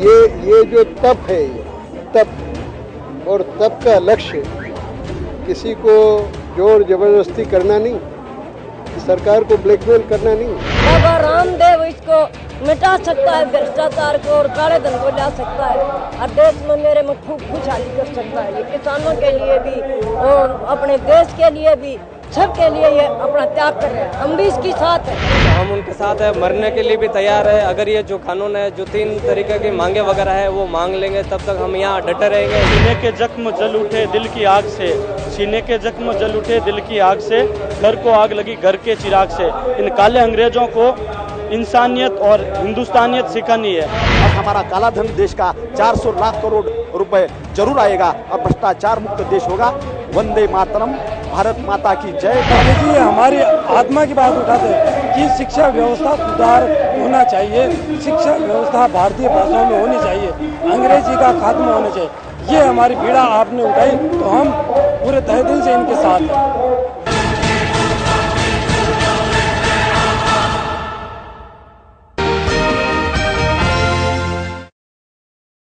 जो तप है, तप और तप का लक्ष्य, किसी को ज़ोर ज़बरदस्ती करना नहीं, सरकार को ब्लैकमेल करना नहीं। बाबा रामदेव इसको मिटा सकता है, भ्रष्टाचार को और काले धन को ला सकता है, और देश में मेरे में खूब खुशहाली कर सकता है। ये किसानों के लिए भी और अपने देश के लिए भी सबके लिए ये अपना त्याग कर रहे हैं। हम भी इसके साथ हैं। हम उनके साथ है मरने के लिए भी तैयार है। अगर ये जो कानून है जो तीन तरीके की मांगे वगैरह है वो मांग लेंगे तब तक हम यहाँ डटे रहेंगे। सीने के जख्म जल उठे दिल की आग से। सीने के जख्म जल उठे दिल की आग से। घर को आग लगी घर के चिराग से। इन काले अंग्रेज़ों को इंसानियत और हिंदुस्तानियत सिखानी है। अब हमारा काला धन देश का 400 लाख करोड़ रुपए ज़रूर आएगा और भ्रष्टाचार मुक्त देश होगा। वंदे मातरम। भारत माता की जय। जी हमारी आत्मा की बात उठाते हैं कि शिक्षा व्यवस्था सुधार होना चाहिए। शिक्षा व्यवस्था भारतीय भाषाओं में होनी चाहिए। अंग्रेज़ी का खात्मा होना चाहिए। ये हमारी पीड़ा आपने उठाई तो हम पूरे तहे दिल से इनके साथ हैं।